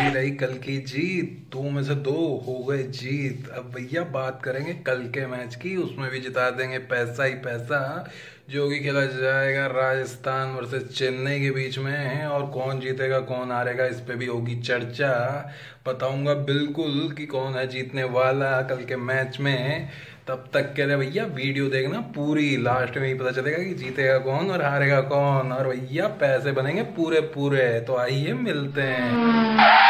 हमारी रही कल की जीत। दो में से दो हो गए जीत। अब भैया बात करेंगे कल के मैच की। उसमें भी जिता देंगे पैसा ही पैसा। जो कि खेला जाएगा राजस्थान वर्सेस चेन्नई के बीच में। और कौन जीतेगा, कौन हारेगा, इस पे भी होगी चर्चा। बताऊँगा बिल्कुल कि कौन है जीतने वाला कल के मैच में। तब तक के लिए भैया वीडियो देखना पूरी। लास्ट में ही पता चलेगा कि जीतेगा कौन और हारेगा कौन। और भैया पैसे बनेंगे पूरे पूरे। तो आइए मिलते हैं।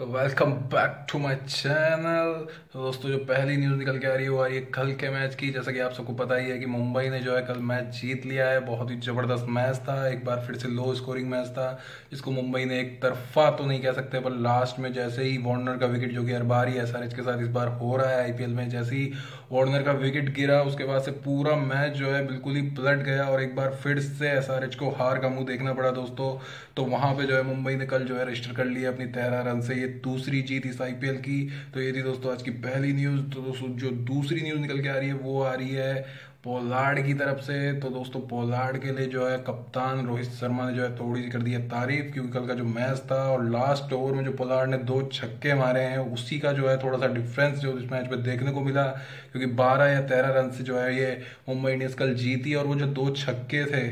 तो welcome back to my channel दोस्तों, जो पहली न्यूज़ निकल के आ रही है, वो आ रही है कल के मैच की। जैसा कि आप सबको पता ही है कि मुंबई ने जो है कल मैच जीत लिया है। बहुत ही ज़बरदस्त मैच था। एक बार फिर से लो स्कोरिंग मैच था। जिसको मुंबई ने एक तरफा तो नहीं कह सकते, पर लास्ट में जैसे ही वार्नर का विकेट जो कि हर बार ही एस के साथ इस बार हो रहा है आईपीएल में, जैसे ही वार्नर का विकेट गिरा, उसके बाद से पूरा मैच जो है बिल्कुल ही पलट गया और एक बार फिर से एसआरएच को हार का मुँह देखना पड़ा दोस्तों। तो वहाँ पे जो है मुंबई ने कल जो है रजिस्टर कर लिया अपनी तेरह रन से। ये दूसरी जीत इस आईपीएल की। तो ये थी दोस्तों आज की पहली न्यूज़ तो दोस्तों, जो दूसरी न्यूज़ निकल के आ रही है, वो आ रही है पोलार्ड की तरफ़ से। तो दोस्तों, पोलार्ड के लिए जो है कप्तान रोहित शर्मा ने जो है थोड़ी सी कर दी है तारीफ़, क्योंकि कल का जो मैच था और लास्ट ओवर में जो पोलार्ड ने दो छक्के मारे हैं, उसी का जो है थोड़ा सा डिफरेंस जो इस मैच में देखने को मिला, क्योंकि 12 या 13 रन से जो है ये मुंबई इंडियंस कल जीती और वो जो दो छक्के थे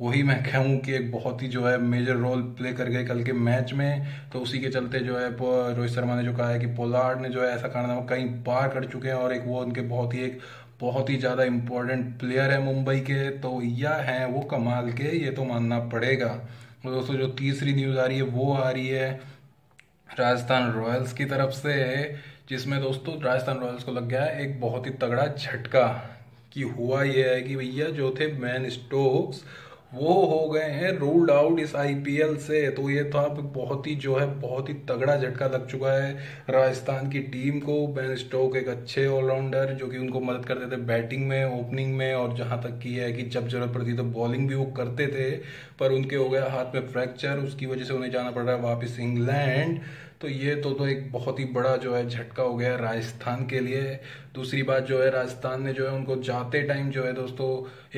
वही मैं कहूँ कि एक बहुत ही जो है मेजर रोल प्ले कर गए कल के मैच में। तो उसी के चलते जो है रोहित शर्मा ने जो कहा है कि पोलार्ड ने जो है ऐसा कारनामा कई बार कर चुके हैं और एक वो उनके बहुत ही एक बहुत ही ज़्यादा इम्पोर्टेंट प्लेयर है मुंबई के। तो यह हैं वो कमाल के, ये तो मानना पड़ेगा। तो दोस्तों, जो तीसरी न्यूज़ आ रही है, वो आ रही है राजस्थान रॉयल्स की तरफ़ से, जिसमें दोस्तों राजस्थान रॉयल्स को लग गया है एक बहुत ही तगड़ा झटका कि हुआ यह है कि भैया जो थे मैन स्टोक्स वो हो गए हैं रूल्ड आउट इस आईपीएल से। तो ये तो अब बहुत ही जो है, बहुत ही तगड़ा झटका लग चुका है राजस्थान की टीम को। बेन स्टोक एक अच्छे ऑलराउंडर जो कि उनको मदद करते थे बैटिंग में ओपनिंग में, और जहाँ तक की है कि जब ज़रूरत पड़ती तो बॉलिंग भी वो करते थे, पर उनके हो गया हाथ में फ्रैक्चर उसकी वजह से उन्हें जाना पड़ रहा है वापस इंग्लैंड तो ये तो तो एक बहुत ही बड़ा जो है झटका हो गया है राजस्थान के लिए। दूसरी बात जो है, राजस्थान ने जो है उनको जाते टाइम जो है दोस्तों,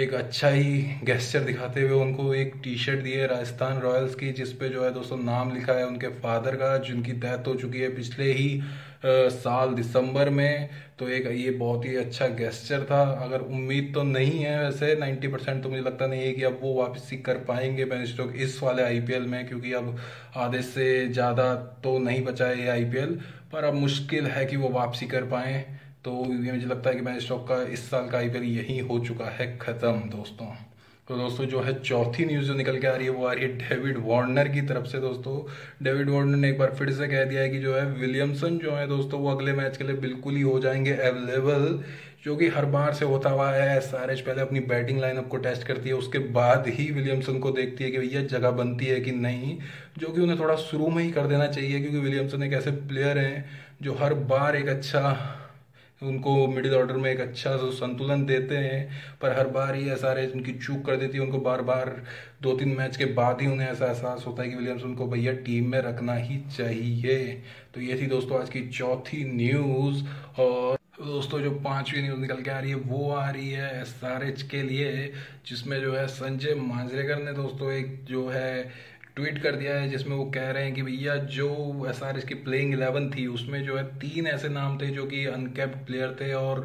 एक अच्छा ही गेस्चर दिखाते हुए, उनको एक टी शर्ट दी है राजस्थान रॉयल्स की जिसपे जो है दोस्तों नाम लिखा है उनके फादर का, जिनकी डेथ हो चुकी है पिछले ही साल दिसंबर में। तो एक ये बहुत ही अच्छा गेस्चर था। अगर उम्मीद तो नहीं है वैसे 90 परसेंट तो मुझे लगता नहीं है कि अब वो वापसी कर पाएँगे बेन स्टोक इस वाले आईपीएल में, क्योंकि अब आधे से ज़्यादा तो नहीं बचा है ये आईपीएल पर अब मुश्किल है कि वो वापसी कर पाएँ। तो ये मुझे लगता है कि बेन स्टोक का इस साल का आईपीएल यही हो चुका है ख़त्म, दोस्तों। तो दोस्तों जो है चौथी न्यूज़ जो निकल के आ रही है वो आ रही है डेविड वार्नर की तरफ़ से दोस्तों। डेविड वार्नर ने एक बार फिर से कह दिया है कि जो है विलियमसन जो है दोस्तों वो अगले मैच के लिए बिल्कुल ही हो जाएँगे अवेलेबल जो कि हर बार से होता हुआ है। एस आर एच पहले अपनी बैटिंग लाइनअप को टेस्ट करती है, उसके बाद ही विलियमसन को देखती है कि भैया जगह बनती है कि नहीं, जो कि उन्हें थोड़ा शुरू में ही कर देना चाहिए, क्योंकि विलियमसन एक ऐसे प्लेयर हैं जो हर बार एक अच्छा उनको मिडिल ऑर्डर में एक अच्छा संतुलन देते हैं, पर हर बार ही ऐसा रहे, उनकी चूक कर देती है, उनको बार बार दो तीन मैच के बाद ही उन्हें ऐसा एहसास होता है कि विलियम्स उनको भैया टीम में रखना ही चाहिए। तो ये थी दोस्तों आज की चौथी न्यूज़ और दोस्तों जो पांचवी न्यूज़ निकल के आ रही है, वो आ रही है एस के लिए, जिसमें जो है संजय मांजरेकर ने दोस्तों एक जो है ट्वीट कर दिया है, जिसमें वो कह रहे हैं कि भैया, जो एस आर एस की प्लेइंग इलेवन थी, उसमें जो है तीन ऐसे नाम थे जो कि अनकेप्ड प्लेयर थे और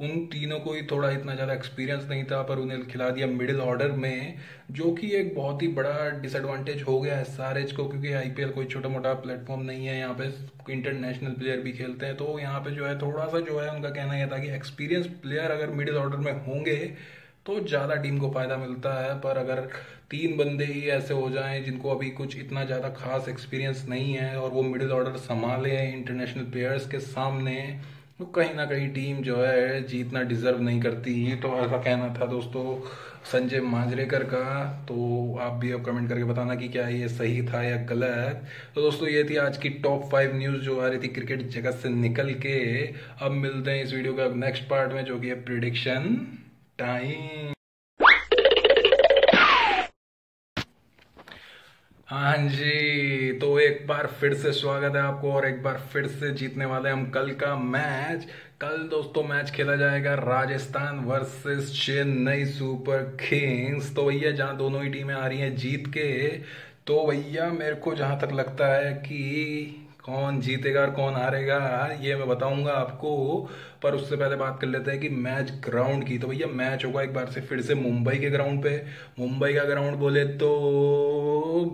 उन तीनों को ही थोड़ा इतना ज़्यादा एक्सपीरियंस नहीं था, पर उन्हें खिला दिया मिडिल ऑर्डर में, जो कि एक बहुत ही बड़ा डिसएडवांटेज हो गया एस आर एच को, क्योंकि आईपीएल कोई छोटा मोटा प्लेटफॉर्म नहीं है, यहाँ पे इंटरनेशनल प्लेयर भी खेलते हैं तो यहाँ पे जो है थोड़ा सा जो है उनका कहना यह था कि एक्सपीरियंस प्लेयर अगर मिडिल ऑर्डर में होंगे तो ज़्यादा टीम को फ़ायदा मिलता है, पर अगर तीन बंदे ही ऐसे हो जाएँ जिनको अभी कुछ इतना ज़्यादा खास एक्सपीरियंस नहीं है और वो मिडिल ऑर्डर संभाले इंटरनेशनल प्लेयर्स के सामने तो कहीं ना कहीं टीम जो है जीतना डिजर्व नहीं करती तो ऐसा कहना था दोस्तों संजय मांजरेकर का तो आप भी अब कमेंट करके बताना कि क्या ये सही था या गलत। तो दोस्तों ये थी आज की टॉप फाइव न्यूज़ जो आ रही थी क्रिकेट जगत से निकल के। अब मिलते हैं इस वीडियो का नेक्स्ट पार्ट में, जो कि है प्रिडिक्शन टाइम। हाँ जी तो एक बार फिर से स्वागत है आपको और एक बार फिर से जीतने वाले हम कल का मैच। कल दोस्तों मैच खेला जाएगा Rajasthan versus Chennai Super Kings. तो भैया, जहाँ दोनों ही टीमें आ रही हैं जीत के तो भैया मेरे को जहाँ तक लगता है कि कौन जीतेगा और कौन हारेगा ये मैं बताऊँगा आपको। पर उससे पहले बात कर लेते हैं कि मैच ग्राउंड की। तो भैया, मैच होगा एक बार से फिर से मुंबई के ग्राउंड पे। मुंबई का ग्राउंड बोले तो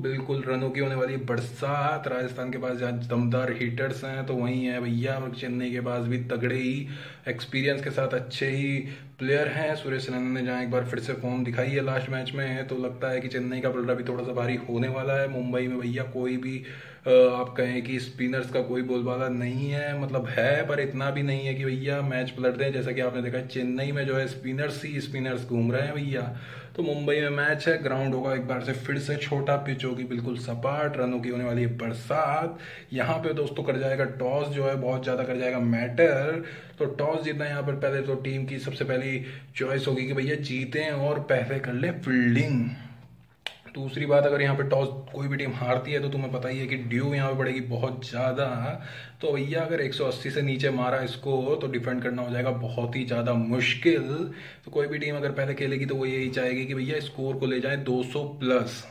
बिल्कुल रनों की होने वाली बरसात। राजस्थान के पास जहाँ दमदार हीटर्स हैं तो वहीं है भैया। चेन्नई के पास भी तगड़े ही एक्सपीरियंस के साथ अच्छे ही प्लेयर हैं। सुरेश रैना ने जहाँ एक बार फिर से फॉर्म दिखाई है लास्ट मैच में तो लगता है कि चेन्नई का पलटा भी थोड़ा सा भारी होने वाला है। मुंबई में भैया कोई भी आप कहें कि स्पिनर्स का कोई बोलबाला नहीं है। मतलब है, पर इतना भी नहीं है कि भैया मैच पलट दें। जैसा कि आपने देखा, चेन्नई में जो है स्पिनर्स ही स्पिनर्स घूम रहे हैं भैया। तो मुंबई में मैच है ग्राउंड होगा, एक बार से फिर से छोटा पिच होगी, बिल्कुल सपाट रनों की होने वाली है बरसात। यहाँ पे दोस्तों कर जाएगा टॉस जो है बहुत ज़्यादा कर जाएगा मैटर तो टॉस जीतना यहाँ पर पहले तो टीम की सबसे पहली चॉइस होगी कि भैया जीतें और पहले कर ले फील्डिंग दूसरी बात, अगर यहाँ पे टॉस कोई भी टीम हारती है तो तुम्हें पता ही है कि ड्यू यहाँ पे पड़ेगी बहुत ज़्यादा। तो भैया, अगर 180 से नीचे मारा इसको तो डिफेंड करना हो जाएगा बहुत ही ज़्यादा मुश्किल। तो कोई भी टीम अगर पहले खेलेगी तो वो यही चाहेगी कि भैया, स्कोर को ले जाए 200 प्लस।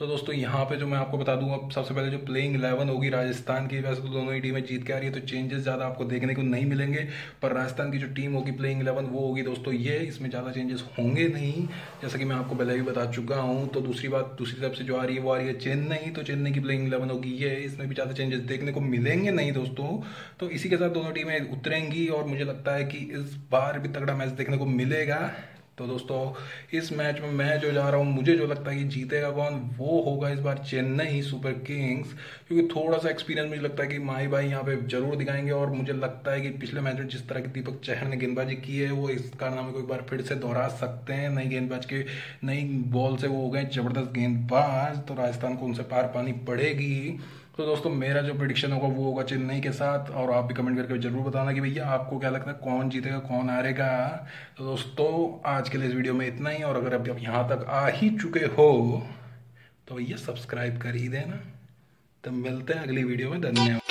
तो दोस्तों, यहाँ पे जो मैं आपको बता दूँगा सबसे पहले जो प्लेइंग इलेवन होगी राजस्थान की, वैसे तो दोनों ही टीमें जीत के आ रही है तो चेंजेस ज़्यादा आपको देखने को नहीं मिलेंगे, पर राजस्थान की जो टीम होगी प्लेइंग इलेवन वो होगी दोस्तों ये, इसमें ज़्यादा चेंजेस होंगे नहीं, जैसा कि मैं आपको पहले भी बता चुका हूँ तो दूसरी बात, दूसरी तरफ़ से जो आ रही है, वो आ रही है चेन्नई तो चेन्नई की प्लेइंग इलेवन होगी ये, इसमें भी ज़्यादा चेंजेस देखने को मिलेंगे नहीं दोस्तों तो इसी के साथ दोनों टीमें उतरेंगी, और मुझे लगता है कि इस बार भी तगड़ा मैच देखने को मिलेगा। तो दोस्तों, इस मैच में मैं जो जा रहा हूँ, मुझे जो लगता है कि जीतेगा कौन, वो होगा इस बार चेन्नई सुपर किंग्स, क्योंकि थोड़ा सा एक्सपीरियंस मुझे लगता है कि माही भाई यहाँ पे ज़रूर दिखाएँगे और मुझे लगता है कि पिछले मैच में जिस तरह की दीपक चहर ने गेंदबाजी की है, वो इस कारनामे को एक बार फिर से दोहरा सकते हैं। नई गेंदबाज के, नई बॉल से वो हो गए ज़बरदस्त गेंदबाज तो राजस्थान को उनसे पार पानी पड़ेगी। तो दोस्तों, मेरा जो प्रिडिक्शन होगा, वो होगा चेन्नई के साथ, और आप भी कमेंट करके ज़रूर बताना कि भैया, आपको क्या लगता है, कौन जीतेगा, कौन हारेगा? तो दोस्तों, आज के लिए इस वीडियो में इतना ही, और अगर अभी आप यहाँ तक आ ही चुके हो तो भैया सब्सक्राइब कर ही देना। तो मिलते हैं अगली वीडियो में, धन्यवाद।